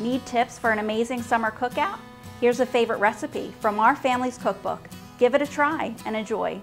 Need tips for an amazing summer cookout? Here's a favorite recipe from our family's cookbook. Give it a try and enjoy.